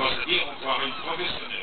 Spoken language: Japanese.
Parce qu'encore une professionnelle.